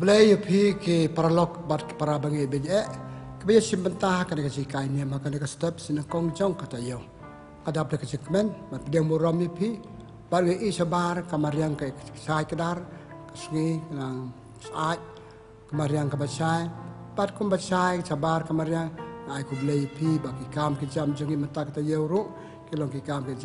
Kebelah pi ke paralog bat para bangi beje. Kebelah simbentah kan ke cikai ni maka ke step sinang kong jong kata yo. Kada apa ke cikmen, mat dia muram pi. Bar ke isabar kamariang ke sai kedar kesungi nang sai kamariang ke basai. Pat kum basai sabar kamariang ai ku blei pi baki kam ke jam jengi mata kata yo ru kilong ke kam ke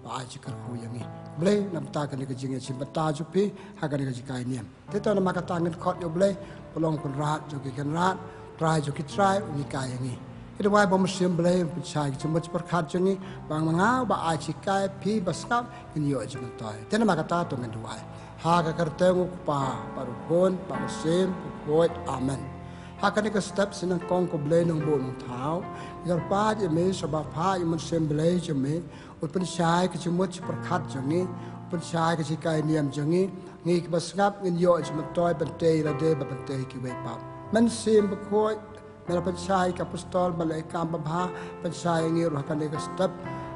jam ba ai cikar ku yangi. Blei nam ta kan ke jingi simbentah jupi ha kan ke cikai ni. Tito na makatangin kot yo ble, pelong pun rat jo ki kan rat, try jo ki try uni kaya ngi. Itu wai bom sim ble pun chai ki cumut perkat jo ngi, bang manga ba chi kai pi baskap kin yo ji mentoy. Tena makata to ngan duai. Ha ka karteng pa paru pon pa sim ko amen. Ha ka ka step sinang kong ko ble nang bo nang thao. Yar pa je me sa ba pa i mun sim ble je me, ut pun chai ki cumut perkat jo ngi, pun chai ki chi kai niam jo ngi, ki basngap ngin yo is matoy bante la de ba bante ki we pa man sim ba khoi mera pan sai ka apostol ba lai kam ba bha pan sai ngi ro ka ne ka step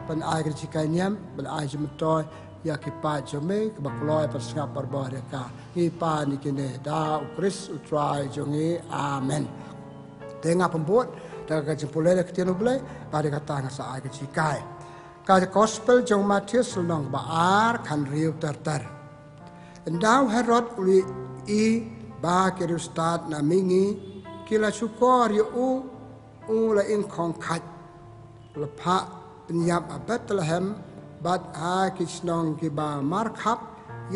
pan ai ka chi kai nyam ban ai is matoy ya ki pa jo me ka ba kloi pa sngap par ba re ka. Ngi pa ni ki ne da u kris u try jo ngi amen. Tenga pembuat da ka chi pule ka tienu ble ba de ka ta nga sa ai ka chi kai. Ka gospel jong Matius long ba ar kan riu tar tar Endau Herod uli i ba kiri ustad na mingi kila syukur yu u u la in kong kat lepa penyap a Bethlehem bat a kisnong ki ba markap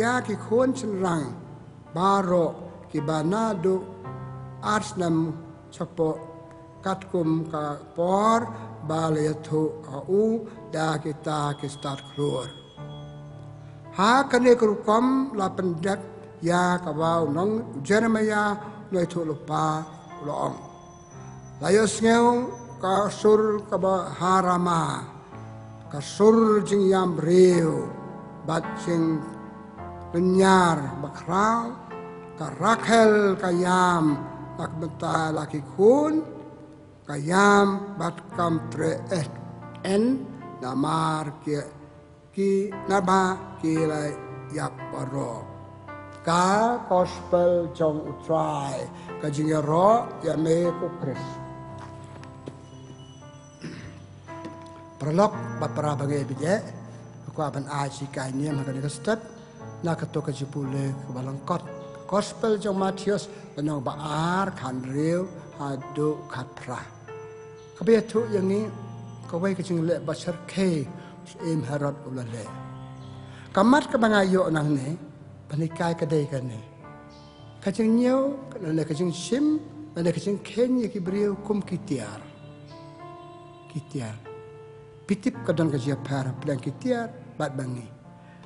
ya ki khon rang baro ki ba nadu arsnam chapo katkum ka por ba le thu a u da kita ki start keluar ha kane kru kom la pendak ya ka wau nong jeremia noi thu lu pa lo om la yo sneu ka sur ka ba harama ka sur jing yam reu bat jing penyar bakrau ka rakel ka yam lak benta laki kun ka yam bat kam tre et en namar ke ki naba ki la yap paro ka gospel jong utrai ka jing ro ya me ku kris prolog ba para bangai bije. Ko aban a si kai ni ma ka ni step. Na ka to ka jipule ka balang kot gospel jong matius no ba ar kan riu ha do khatra ka be tu yang ni ka wai ka jing le ba sar ke im herod ulale kamat ka bangayo nang ne panikai ka dei ka ne ka jing nyau ka jing sim ka jing ken ye ki kum kitiar. Kitiar pitip ka don ka jia par plan kitiar bat bangi.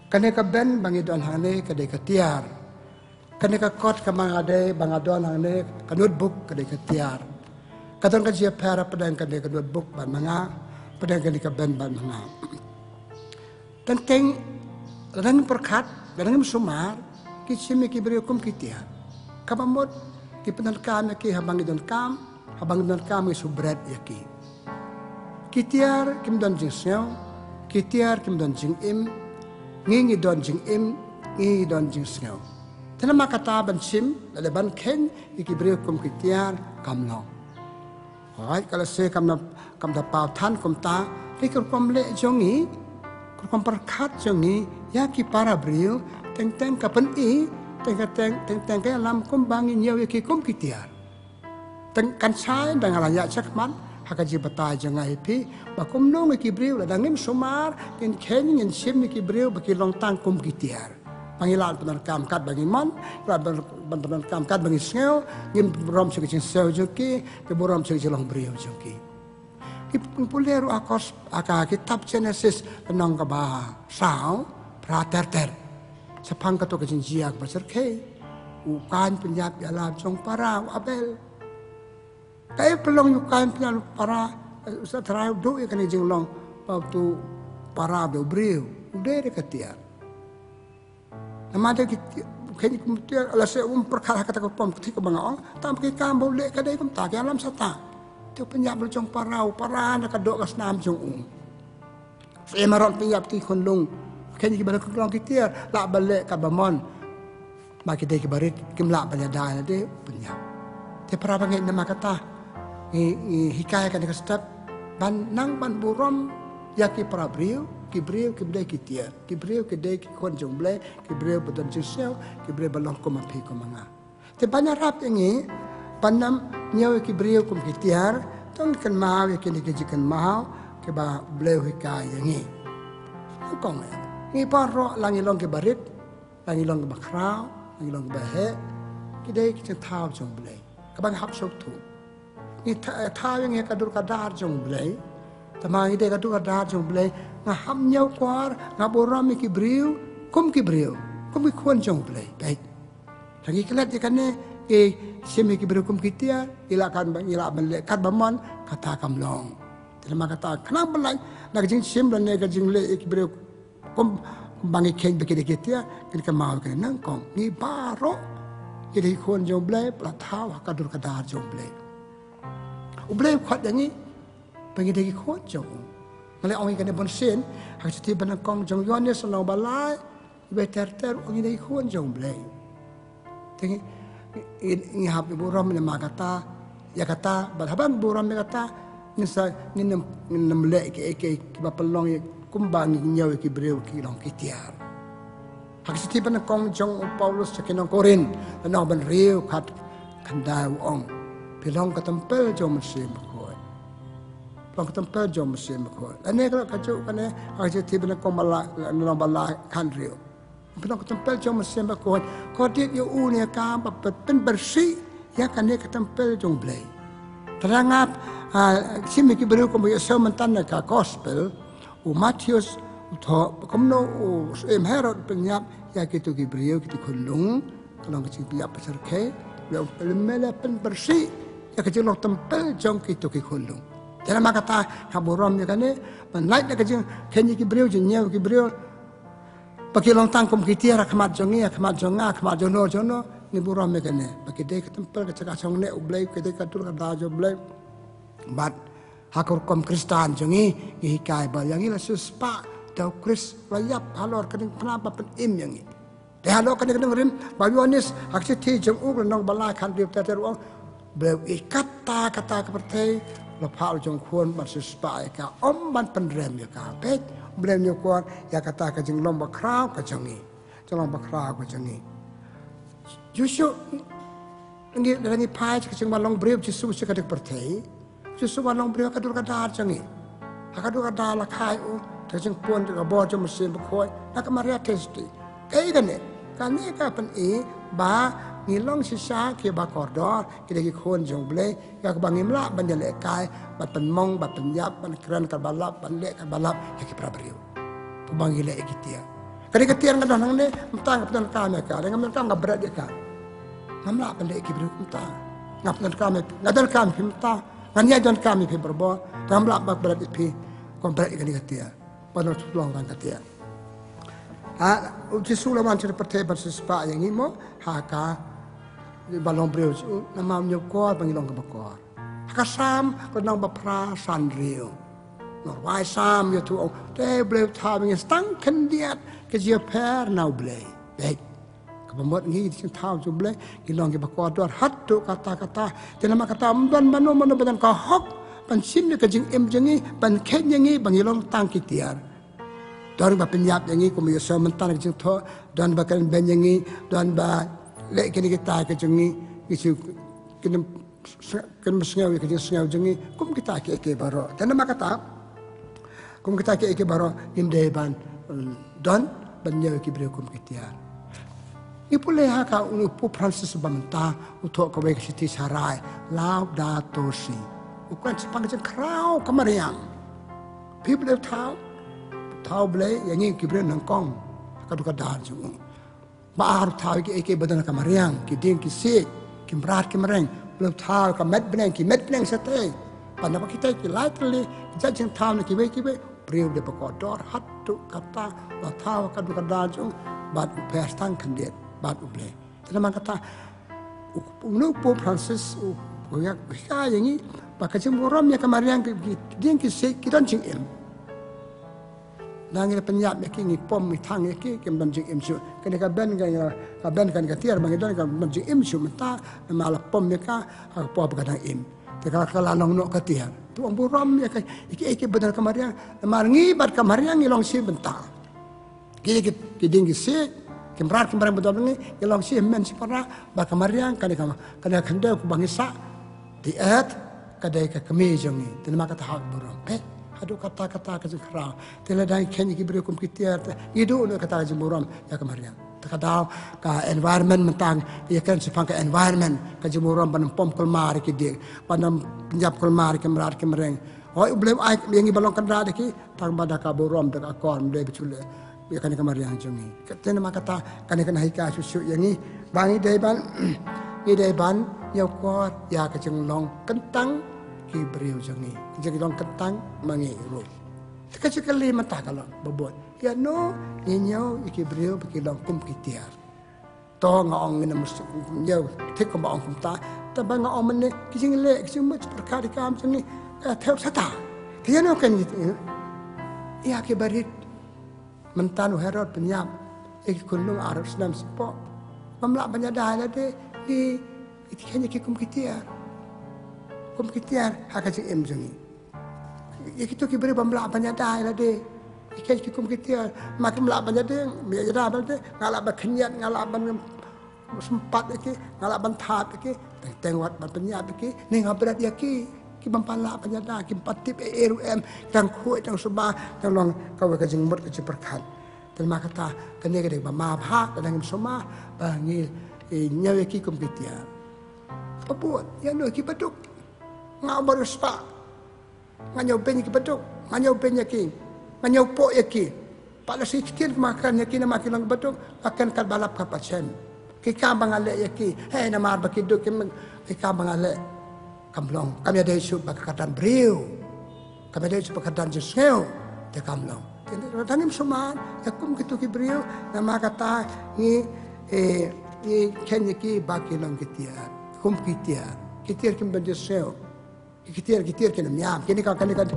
Kane ka ben bangi don hane ka dei ka tiar. Kane ka kot ka mangade bangadon hane ka notebook ka dei ka tiar. Kadang ka jia par plan ka notebook ban manga. Pada kali ka ben ban manga. Tentang kadang perkat kadang sumar ki simi ki beri hukum kitia kabamot ki penal kam ki habang don kam habang don kam ki subret yaki kitiar kim don jing seo kitiar kim don jing im. Ngingi don jing im. Ngingi don jing seo tena makata ban sim le ban ken ki beri hukum kitiar kam lo. Hai kalau saya kam na kam da pau tan kum ta ki kum le jongi kum perkat jongi ya ki para brio teng teng kapan i teng teng teng teng ke lam kum bangin nyaw ya ki kum kitiar. Teng kan sai dang ala ya chak man haka ji bata jangai pi ba kum no ki brio la dangim sumar ken ken ngin sim ki brio ba ki long tang kum kitiar panggilan penan kam kat bagi man penan kam kat bagi sengau ngim rom sing sing seo joki ke borom sing long brio joki Ipuleru akos aka kitab Genesis penong ka ba sao prater ter sepang ka to ka jinjiak basar ke ukan penyap ya lam song para abel kai pelong ukan penyap para sa trai do ya kan jing long. Para do brio udah dekat tiap Nama dia kini kemudian ala saya um perkara kata kau pom ketika bangga orang tak pergi kamu boleh kadai kamu tak alam sata. Tu penyap berjong parau parah nak dok kas nam jong um saya marot penyap ti kon lung kini kita balik kau kita lah balik ke bamon. Maki dek barit kimla penyadaan ade punya. Te para bangai kata hikaya kan step ban nang ban burom yaki para brio ki brio ki bde ki tia. Ki ki ki kon ki ki balong ko mapi ko manga te banyak rap ini panam nyawa ki brio kum ki tong kan mau ya kini ki jikan mau ke ba ble hikaya ini kong ni pa ro langi long ke barit langi long ke bakrao langi long ke bahe ki de ki tau jong ble kabang hap sok tu ni tau yang ya kadur kadar jong ble Tamang ide kadu kadar jong ble nga ham nyau kwar nga boram ki briu kum ki briu kum ki khuan jong ble baik lagi kelat je kan ke semi ki briu kum ki tia ila kan bang ila ban le kat baman kata kam long terima kata kenang belai nak jing sim lan ne jing le ki briu kum bang ki ken be ki tia kin ka mau kan nang kong ni baro ki di khuan jong ble pla thawa kadur kadar jong ble Ublay kwat yang ni pengi degi ko jong male ong ikane bon sin ha ti ban kong jong yon ne sono balai be ter ter ong degi ko jong ble tengi ini hab bu rom ne magata ya kata bal haban bu rom ne kata ni sa ni nem nem le ke ke ki ba pelong ye ni nyaw ki breu ki long ki tiar. Ha ti ban kong jong paulus no korin. No ban riu khat kandau ong pilong katempel jom sim Bang tempat jom mesin mekot. Ane kalau kacau kene aja tiba nak komala nak bala kanrio. Bang tempat jom mesin mekot. Kau dia yo uni kam pen bersih ya kan dia ketempel jom blay. Terangap simi ki beru komo yo sementan ka gospel u Matius to komno u em herod penyap ya kitu ki beriu kitu kulung kalau kecil biar besar ke ya lemela pen bersih ya kecil tempel jom kitu ki kulung. Jadi maka kata kaburom ni kan ni, menaik nak kerja kenyi ki beliau jenis ki beliau. Bagi long tangkum kita ra kemat jongi, kemat jonga, kemat jono jono ni burom ni kan ni. Bagi dia ketempel ke cakap song ni ublay, kita katur kata aja ublay. Bat hakur kom Kristen jongi, ni hikai bal yang ini suspa tau Kris rayap halor kening kenapa pen im yang ini. Dia halor kening kening rim, bagi wanis hak si ti jong ugl nong balai kan dia teteruang. បើវិកតាកតាកប្រទេសលផោចងខួនបាត់សុស្បាយកាអំបានពន្រែមយកាពេកម្លែមយកាយកតាកជាងលំបក្រៅកជាងនេះចលំបក្រៅកជាងនេះយូសុនេះរានីផាយជាងបានឡងព្រៀបជាសុស្ជាកតាកប្រទេសជាសុបានឡងព្រៀបកដុលកដាជាងនេះហកដុលកដាលខៃអូតែជាងពួនទៅកបោជាមសិនបខួយតែកមករៀតេស្តីអីកានេះកានេះកាប់នេះបា ngilong si sa ke ba kordor ke ki khon jong ble ka ba ngim la ban le kai ba pen mong ba pen yap ban kran ka balap ban le ka balap. Ke ki prabriu tu bang ile e kitia. Kare ke tiang ngadah nang ne mtang ka pen ka me ka. Le mtang ka berat de ka. Ngam la ban le e ki bru mta. Ngap nan ka me ngadal kan pi mta. Ngan ya jon ka me pi berbo ngam la ba berat e pi. Ko berat e ke ni kitia pan tu long kan kitia ha uti sulaman ti pertebas yang imo mo, ha, ka balong brio na mam nyo ko bang ilong ka bakor ka sam ko nang ba san rio nor wai sam yo tu te ble ta bing stang ken diat ke je per na ble dek ka ba mot ngi tin ta ju ble ilong ka bakor dor hat tu kata kata te nama kata mban mano mano badan ka hok pan sim ne ka jing em jengi pan ken jengi bang ilong tang ki tiar Don ba penyap yang ini, kumi yusuf mentan ke jeng to, don ba kan ben yang ini, don ba lek kini kita ke jengi isu kini kini mesngau ke jengi sengau jengi kum kita ke ke baro dan nama kata kum kita ke ke baro inde ban don banyo ke bre kum kita ni pule ha ka unu pu francis bamta uto ko ke siti sarai. Lau da tosi ukwan sepang jeng krau kamariang people of town tau ble yang ini kibre nangkong kaduka dar jung baar thao ki eke badan ka mariang ki ding ki se ki mrat ki mareng lo thao ka met bneng ki met bneng sate pana pa kita ki lightly judging thao ki we ki we priu de pa ko dor hat tu kata la thao ka du ka da jung bat u pe stang kan de bat u ble tena man kata nu po francis u ko ya ka yangi pa ka jing rom ya ka ki ding ki se ki don em nangi penyap ya ki pom mi ya ki kem dan jing imsu. Kene ka ben ga ka ben ka tiar bang don ka jing imsu mata mala pom ya ka ka po kadang im. Te ka ka lanong no ka tu ang buram ya ka iki iki benar kamaria mar ngi bat kamaria ngi long si benta ki ki ki ding si kem rar kem bar betul ni ngi long si men si para ba kamaria kan ka kan ka ndau ku bangisa di et kadai ka kami jongi te ka ta buram eh adu kata-kata ke zikra tela dai ken ki beri kum kitiar idu no kata jemuram ya kemarin takadau ka environment mentang. Ya kan sepang ka environment. Ka jemuram ban pom kelmar ki dia panam penjap kelmar ke merat ke mereng oi boleh ai yang balong kan rada ki tang bada ka borom dak akon de bicule ya kan kemarin yang jumi. Kata nama kata kan kan hai ka susu yang ni bangi dai ban ni dai ban ya ko ya ka jenglong kentang ki beriu jangi jadi long ketang mangi ru sekali sekali mata kalau berbuat ya no nyenyau iki beriu bagi long kum kitiar to ngong ni mus nyau tik ko bang kum ta ta ba ngong men kising le kising mus perkara kam sini theo sata dia no kan ya ke barit mentanu herod penyam iki kulung arus nam sepo mamlak banyak dah ada itu hanya kikum kitiar kum kitiar haka si em kita ki beri bambla banyak dah lah de ikan ki kum kitiar makin melak banyak de biar jadi apa de ngalak ban kenyat ngalak ban sempat iki ngalak ban tat iki tengwat ban penyat iki ni ngabrat ya ki ki bampala banyak dah ki patip eru em tang kuat tang subah tang long kau ke jeng mut ke perkan Terima kata kene gede ba ma pha dan semua bangi nyawa ki kum kitiar apa buat? Ya no ki baduk ngau baru spa nganyau ben ki betuk nganyau ben ki nganyau po ya ki pada si makan ya ki nama ki lang betuk akan kat balap ka pacen ki ka bang ale ya ki he na mar ba ki do ki ki ka bang ale kamlong. Kami ada isu bakatan beriu. Kami ada isu bakatan jeseu te kamlong. Tangim suman, yakum kitu ki beriu, nama kata ni eh ni kenya ki baki lang kitiar, kum kitiar, kitiar kim benjeseu kitir kitir kena miam. Kini kan kani kan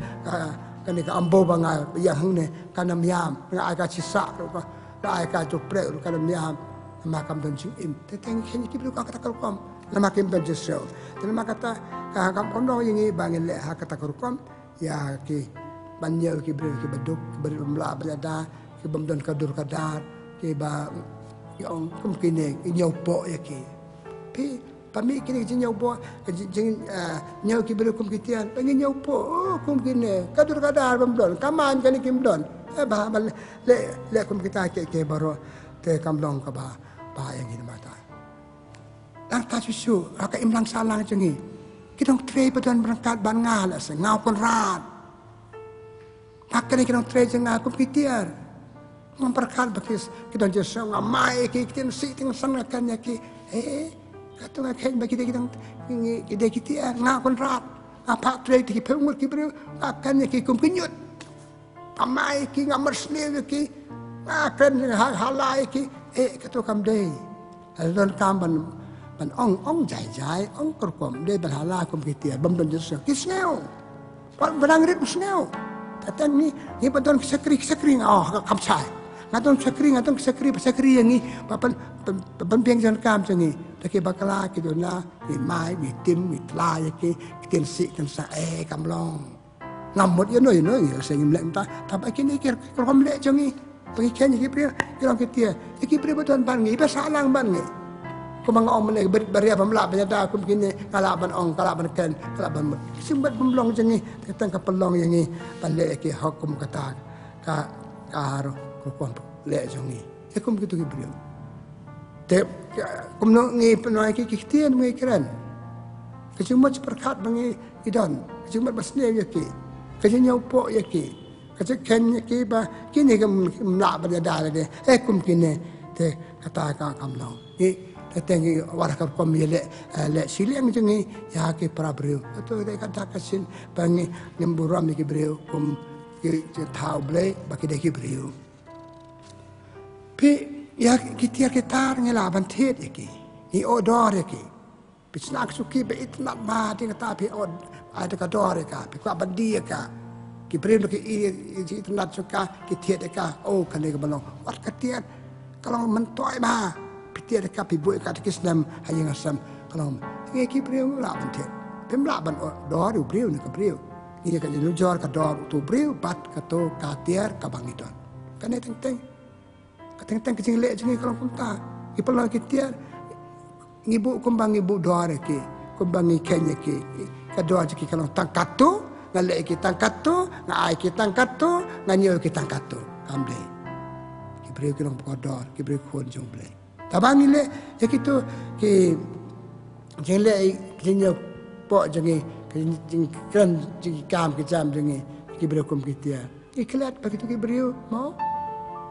kani kan ambo banga ya hune kan miam. Nga aga cisa ro ka da aga jo pre ro kan miam. Ma kam don chi im. Te teng kini kibru ka kata kom na ma kim don jo so te ma kata ka kam kondo yingi bangin le ha kata kom ya ki banyo ki bru ki baduk beri mla berada ki bam don kadur kadar ki ba yang kum kini nyau po ya ki. Pi Pami kini kini nyau po, kini nyau ki beri kum kitian, pengi nyau po, kum kini, kadur kadar kum don, kaman kini kim don, eh bah bal le le kum kita ke ke baro te kam long ka ba ba yang ini mata. Dan ta susu, aka imlang salang jengi, kita tre padan berangkat ban ngal se ngau kon rat. Makanya kita tre jenga kum kitian. Memperkat bakis kita jasa ngamai ki kita si ting sana kan ya ki eh kata nak khen bagi kita kita kita ya ngak kon rat apa tre ti pe umur ki bro akan ya ki kum kinyut amai ki ngamar sne ki akan halai ki eh kata kam dei dan kam ban ban ong ong jai jai ong kor kom dei ban hala kum kita bam don jesu ki sneo pan berang rit sneo tatan ni ni padon sekri sekri oh kam chai ngadon sekri ngadon sekri sekri yang ni papan papan piang jan kam jangi tapi bakala kita na mi mai mi tim mi tla ya ki kita si kan sa eh kamlong ngamut ya no ya no. Ya saya ngimlek ta tapi kini kir kalau kamu lek jangi pergi kian ya kipri kira kita ya kipri betuan ban ngi iba salang ban ngi ko mga om ne beri apa melak banyak dah aku begini. Kalau ban ong kalau ban ken kalau ban mut simbat pemlong jangi tentang kapelong yang ni. Balik ki hukum kata ka ka ko lek jangi ya kum gitu kipri te kum no ngi penoi ki ki tien ngi kran ke cuma perkat bangi idan ke cuma basne ya ki ke. Nyau po ya ki ke ken ya ki ba kini ke mna ba da da de e kum kini te kata ka kam lo ni te ka kom ye le le sileng jengi ya ki pra to de kata kasin bangi nemburam ki brio kum ki tau ble ba ki de ki brio pi ya kita kita ngela bantet iki i odor iki pisnak suki be itnak ba ding ta pi od ada ka dor ka pi kwa bandi ka ki beri ki i i tenat suka ki tiet ka oh kan ke balong wat ka tiet kalau mentoi ba pi tiet ka pi buat ka ki snam hayi ngasam kalau ngi ki beri la ban tiet pem la ban do ru beri ni ka beri ini ka jor ka do tu beri bat ka to ka tier ka itu kan ne teng teng ka teng teng ki le jingi kalau pun ta ki pelong ki tiet ngibu kumbang ibu do are ki kumbang ni kenya ki ka do ki kalau tang katu ngalek kita tangkat tu, ngai kita tangkat tu, nganyo kita tangkat tu. Amble. Kibri kita orang kodor, kibri kuon jong ble. Tabang ile, ya kita ki jeng le jenyo po jengi jeng kran jeng kam ki jam jengi kibri kum kita. Iklat bagi tu kibri mau.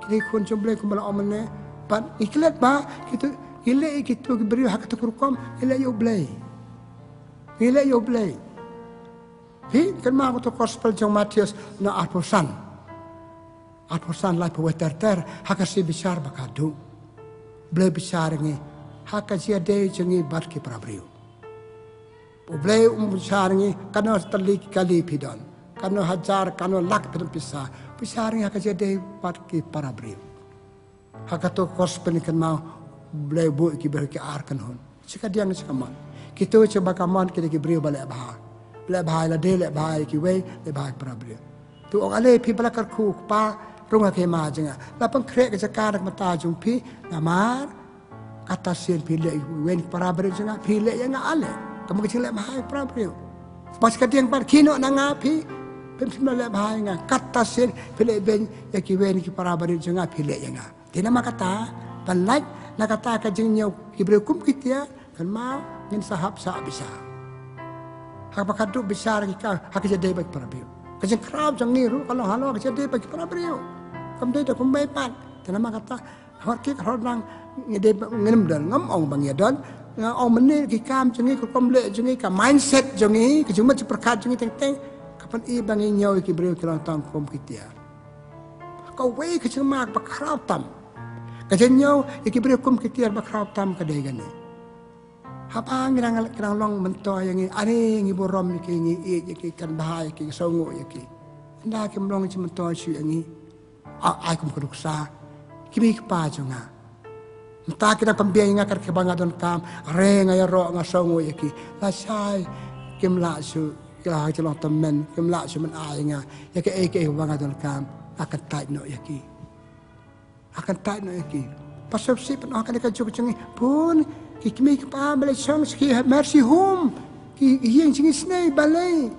Kita kuon jong ble kumbala omane. Pan iklat ba kita ile kita kibri hak tu kurkom ile yo ble. Ile yo ble. Hi, kan ma to gospel jong Matius na aposan. Aposan lai po ter ter hakasi bicar bakadu. Ble bicar ngi hakasi ade jengi bat ki prabriu. Po ble um bicar ngi kano tali kali pidon. Kano hajar kano lak pidon pisa. Bicar ngi hakasi ade bat ki prabriu. Hakato gospel ni kan ma ble bu ki ber ki ar kan hon. Sika dia ngi sikaman. Kita coba kaman kita ki beriu balik bahar le bhai la de le bhai ki we le bhai prabri tu ong ale phi bala kar khu pa runga ke ma jinga la pang kre ke jakar ma ta jung phi na mar kata sien phi le wen prabri jinga phi le yang ale kamu ke le bhai prabri pas ka tiang par kino na nga pem sim le bhai nga kata sien phi le ben ya ki wen ki prabri jinga phi le yang tina ma kata pan lai na kata ka jing nyau ki bre kum kitia kan ma ngin sahab sa bisa hak pakat tu besar kita hak jadi baik para biu. Kajeng kerap jang niru kalau halo hak jadi baik para biu. Kam dia dah kumbai pan. Kenapa kata hak kita harus nang ngede ngenem dan ngam ong bang yadon. Ong menir ki kam jengi ko kom le jengi ka mindset jengi ki cuma perkat jengi teng teng kapan i bang nyau ki beriu kira tang kom kita. Kau wei ke cuma pakrap tam. Kajeng nyau ki beriu kom kita pakrap tam kadai gani. Apa ngira ngal kira long mento yang ini ani ngi borom ki ngi e ki kan bahai ki songo ya ki. Nda ki mlong ci mento ci ngi a ai kum kuduk sa. Ki mi pa jonga. Mta kira pambiay nga kar don kam re nga ya ro nga songo ya ki. La sai kim la ya ha ci long tamen kim la su man ai nga ya ki e ki banga don kam. Akan tai no ya. Akan tai no ya ki. Pasal si pun akan ka juk pun ki ki pa bale chang ki mercy home. Ki hieng chingi snei bale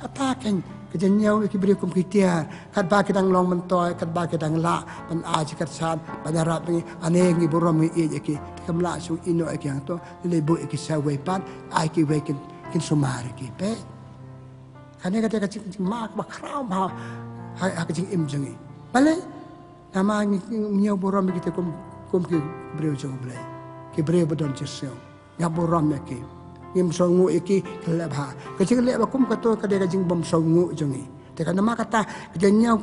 katakan ke jenyau ki beri kum ki tiar kat ba ki dang long mentoy kat ba dang la pan a kat san ban ra ni. Ane ngi burom ngi e ki. Kam la su ino e ki to le e ki sa we pan ai ki we kin kin sumar ki pe kane ka te ka ching ma ba kram ha. Ha ka im jengi bale nama ngi nyau burom ki te kum kum ki beri jong bale ki bre bodon chisyo ya boram ya ki ngim songu iki kelab ha. Ke ching le bakum ka to ka bom songu jongi te ka nama kata ke nya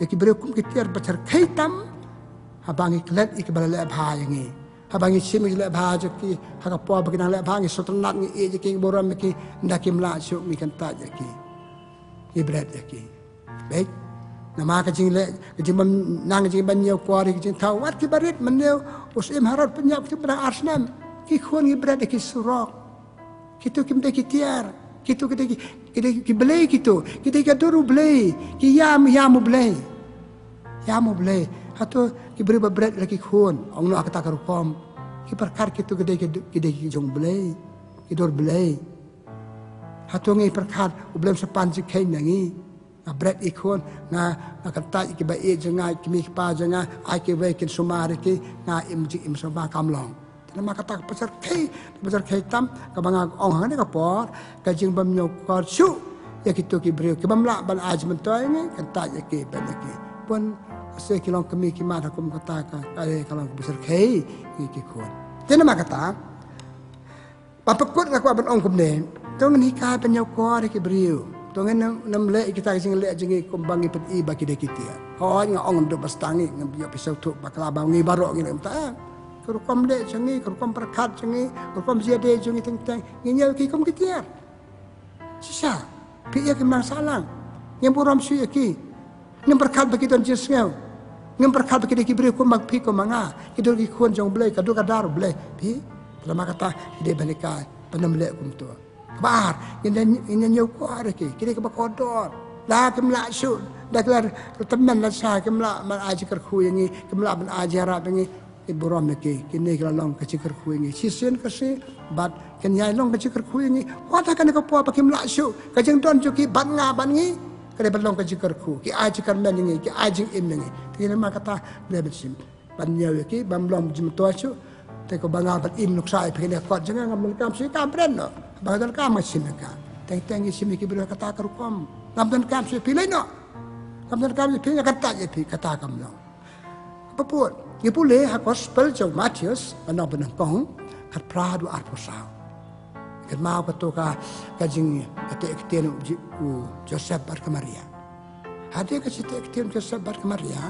ya ki bre kum ki tiar bachar khaitam. Ha bangi klet ik bala le bha yangi ha bangi sim le bha jo ki. Ha ka po bagina le bha ngi nat ngi e ki boram ki la shu mi kan ta ki ki ki. Baik. Nama jing le ka jing nang jing ban nyau kwari ka jing tau. Wat ki barit man neu us im ki pada arsnam. Ki khon ki ki surok. Kitu ki mde ki tiar. Kitu ki ki ki ki blei kitu. Ki ki duru blei. Ki yam yam blei. Yam blei. Hato ki beri berat lagi khon ong no karupom ki perkar ki ki ki jong blei. Ki dur blei hato ngi perkar ublem sepan kai nangi. Na bread ikon na na kanta ki ba e janga ki mi pa janga ai kin sumar ki na im im so ba kam long. Na ma kata pasar kai pasar kai tam ka banga ong ha ne ka por ka jing bam nyo ko chu ya ki ki bre ki bam la ban aj to ni kanta ya ki ba ne ki. Pon se ki long ki ma ta kum kata ka ai ka long pasar kai ki ki ko tena ma kata Papakut aku abang ong kum ne, tu ngan hikai kau ada kibriu. Tuhan nam le kita sing le jengi kumbangi pet i baki de kita. Ho nga ong ndo bastangi ngam biyo pisau tu bakla ba ngi barok ngi ta. Kur kom le jengi kur kom perkat jengi kur kom zia de jengi teng teng ngi nyal ki kom kita. Sisa. Pi ya ke salang. ngem borom su yaki ngem berkat bagi don jes ngeu ngem berkat bagi deki beri ko mag pi ko manga kido ki khon jong blai kadu kadar blai pi panam le kum tu bar ina ina nyau ko are ki kide ka kodor la kem la su da klar temen la sa kem la man aji kar khu yangi kem la man aji harap yangi ibu rom ke? Kini kalau long kecik kerku ini sisen kasi bat. Kenyai long kecik kerku ini wata kan ko po pakim la shu kajeng don juki bat nga ban ngi kale bat long kecik kerku ki aji kar men ngi ki aji im ngi ti ma kata le bet sim ban nyaw ki bam long jim to te ko banga bat im nuk sai pene ko jeng ngam kam si kam pren no ba dal kam sim ka teng teng sim ki ber kata kar kom ngam dan kam si pilai no ngam dan kam si pilai kata je pi kata kam no pun Ia boleh ha gospel jauh Matius ana benang kong kat pradu ar posau. Kat mau kato ka kajing kate ekten u Joseph bar ke Maria. Hadi ka site ekten Joseph bar ke Maria.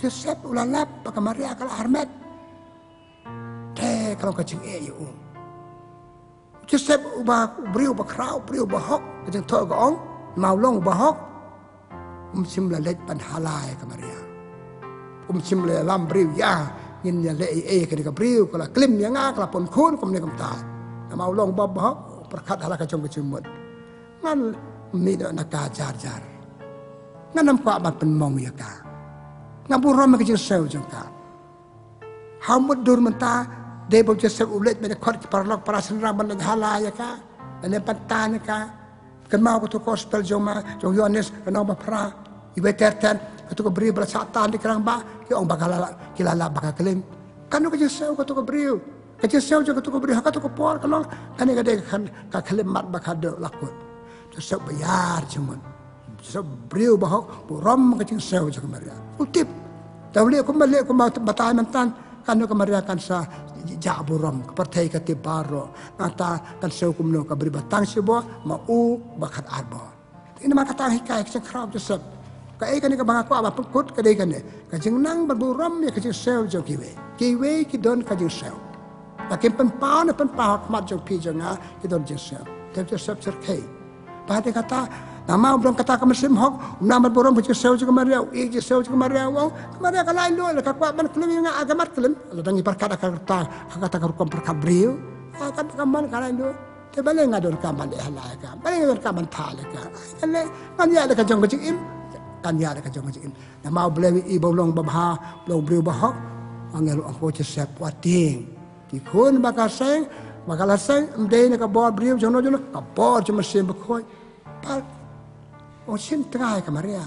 Joseph ulalap pa ke Maria kal armet. Te kalau kajing e yu. Joseph uba beri uba krau beri uba hok kajing to ka ong mau long uba hok. Um simla lek pan halai ke Maria kum chim le lam briu ya yin ya le e ke ka briu ko la klim ya nga ka pon khun kum ne kum ta na mau long bob ho prakhat hala ka chong ka chim mut ngan mi do na ka jar jar ngan nam kwa bat pen mong ya ka ngam bu rom ka jing seu jong ka how mut dur menta de bo je seu ulet me khot ki parlok para sin ram ban hala ya ka ne patan ka kan mau ko to gospel jong ma jong yones no ba pra ibe ter ter Kata ko beri bala satan di kerang ba, ki ong bakal kilala bakal kelim. Kanu ka jesau kata ko beri. Ka jesau jo kata ko beri kata ko por kalau kani ka de kan ka kelim mat bakal de lakut. Jesau bayar cuman. Jesau beri bah bu rom ka jesau jo kemaria. Utip. Tawli ko mali ko batai mantan kanu kemaria kan sa jabu rom kepertai ka tibaro nata kan seu kumno ka beri batang sibo ma u bakat arbo. Ini maka tang hikai kecek kerap jesau ka ai kan ka banga ko aba put ka dei kan ne ka jing nang ba buram ya ka jing sel jo ki we ki don ka jing sel ta kem pen pa na pen ma jo pi jo nga ki don jing sel te jo sep ser kai pa de kata ma bron kata ka mesim hok na ma buram jing sel jo ka maria i jo ka maria wa maria ka lai lo ka kwa ban klem nga agamat klem la dangi par kata ka ta ka kata ka kom par ka brio ka ka man ka lai lo te bale nga don ka ban de hala ka bale nga le ka ya le jong im. Kan ya ka jong jing na mau blewi i bo long babha long brew ba hok angel ang ko che sep wating ki khun ba ka seng ba ka la seng mde ne ka bo brew jono jono ka bo che ma sem ba khoi pa o sim trai ka maria?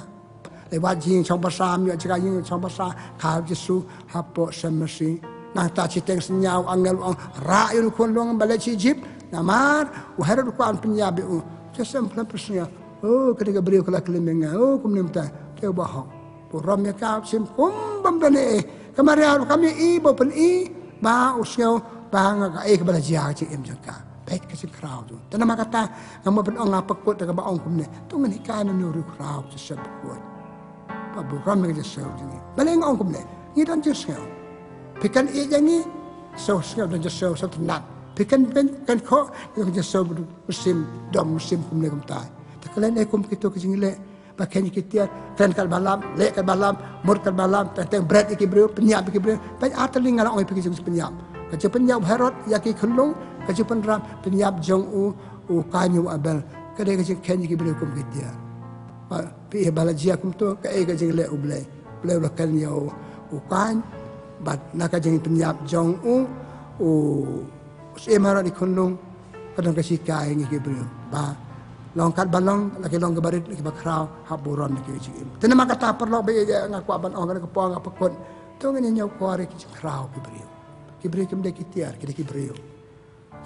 Le wa jing chong ba sa mi cha jing chong ba sa ka jesu ha po sem ma si na ta chi teng nyau angel ang ra yun khun long ba le chi jip na mar u heru ko an penyabi u che sem plan persnya Oh, ketika beliau kelak kelimbengan, oh, kemudian minta, dia bohong. Puram ya kau sim kum bambane. Kemari aku kami ibu pun i, ba usia bang ka e kepada jia ci em jaka. Baik ke sing krau tu. Makata ngam pun ong apa kut dengan ong kumne. Tu ngani kana nuru krau ci seb kut. Pa buram ya sel ni. Baleng ong kumne. Ni dan ci sel. Pikan i jangi so sel dan ci sel satu nak. Pikan pen kan ko yang ci sel musim dom musim kumne kum tai kalian ekum kita ke sini lek pakai ni kita ten kal balam lek kal balam mur kal balam ten bread iki bro penyap iki bro pai atli ngala oi pergi sing penyap kaje penyap herot yaki khulung kaje penram penyap jong u u kanyu abel. Kade kaje ken iki bro kum kita pa pi balajia kum to ka e kaje lek u blai. Blai lo kan yo u kan bat nak kaje penyap jong u u semara di khulung kadang kasih kai ngi bro ba long kat balong lagi long gebarit lagi bakrau haburon lagi uji im. Tena ta perlo be ngaku ong po ngaku pekon tu ngene nyau kuare ki krau ki brio ki brio kim de ki tiar ki de ki brio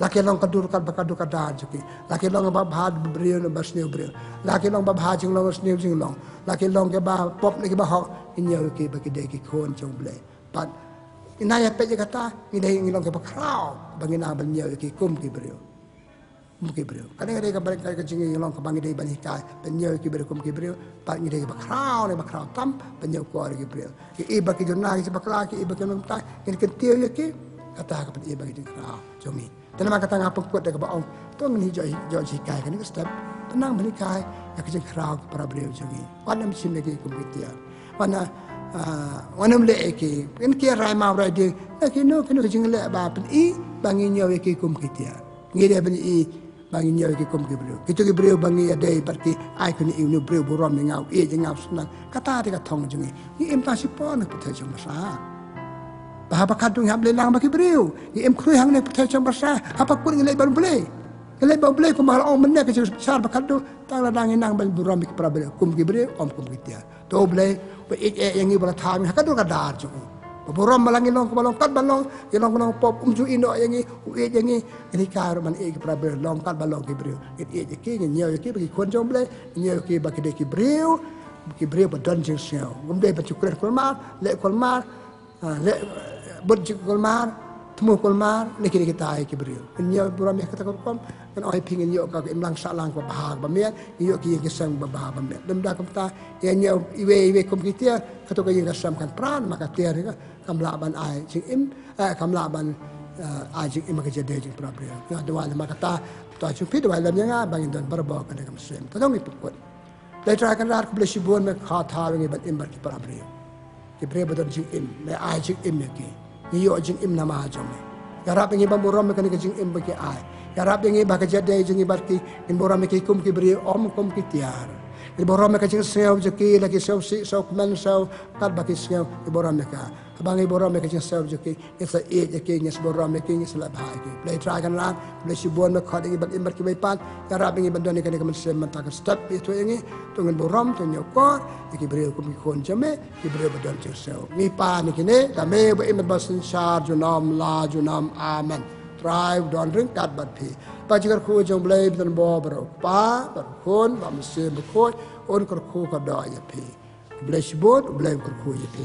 lagi long kadur kat bakadur kat da juki lagi long ba bhad brio no bas ne brio lagi long ba bhad jing long bas ne jing long lagi long ke ba pop lagi ba ho nyau ki ba ki de ki kon jong ble pat inaya pe kata ini ngilong ke bakrau bangina ban nyau ki kum ki brio mungkin beliau. Kadang-kadang kita balik ke sini yang long kebangi dari balik kai, penyu kita beri kum kita beri, pak ni dari bakrau ni bakrau tam, penyu kuar kita beri. Iba kita jurnah kita bakla kita iba kita minta, ini kentil ya kita kata kepada iba kita kerau, jomi. Dan nama kata ngapa kuat dekat baong, tu ni jauh jauh sikai kan? Ini step tenang benikai ya kejeng kerau para beliau jangi wana mesin lagi kumpitia wana wana mle eki kan kia rai mau rai dia lagi no kena kejeng le ba pen i bangi nyawa eki kumpitia ngire ben i bangi nyawa eki kumpi beliau. Kita ki beliau bangi ada berarti ai kena i nu beliau buram ngau i jengau senang. Kata dia katong jangi i. Impasi pon petai jeng masak Bahapa kadung yang boleh lang bagi beriu. Ia em kru hang ne petai jeng masak. Apa kuring le baru boleh. Kalau bawa beli ke mahal orang mana kecil besar berkado, tak ada angin nang beli buram ke para beli, kum ke beli, om kum kita. Tu beli, beli yang ini berat ham, hakado kadar tu. Buram malang ini long balong kat balong, long balong pop umju ino yang ini, uye yang ini, ini kar man e ke para beli long kat balong ke beli. Ini e ke ni nyawa ke bagi kuan jom beli, nyawa ke bagi dek ke beli, ke beli berdan jeng siau. Gumde baca kuran kulmar, lek kulmar, lek berjik kulmar, temu kulmar niki niki tai ki brio nya buram ya kata kan oi pingin yo ka im lang sa lang ba bahag ba me yo ki ki sang ba bahag ba me dum da kom ta ya nya iwe iwe kom ki tia kato ka yinga sam kan pran maka tia ri kam la ban ai jing im kam la ban ai jing im ka jade jing pra brio ya do wa maka ta ta do wa lam nga bangin don bar ba ka kam sem ta dong ipu kot le tra kan rar ko ble shibon me kha tha ngi ba im bar ki pra brio ki brio ba don jing im le ai im me ki iyo jing im nama jome ya rap ngi bambu rom kan jing im bagi ai ya rap ngi ba ka jade jing barki in boram ki kum ki bri om kum ki tiar in boram ka jing sew jeki lagi sew si sew kman sew kal baki sew in boram ka. Abang i boram ka jing sew jeki isa e jeki ngi boram ki ngi sala bhai ki. Play try kan ran play si bon me khadi bak im barki bai pan ya rap ngi bandon ni kan ka sem man ta ka step itu ngi tu ngi boram tu nyo ko ki bri kum ki kon jame ki bri bandon jing sew ni pa ni kine ta me ba im basin char ju nam la ju nam amen drive don rừng cắt bật phì bà chỉ có khu trong lê tân bò bà rô bà bà khôn bà mù sư bà khôn ôn có khu có đòi dạ phì bà lê bốt bà lê có khu dạ phì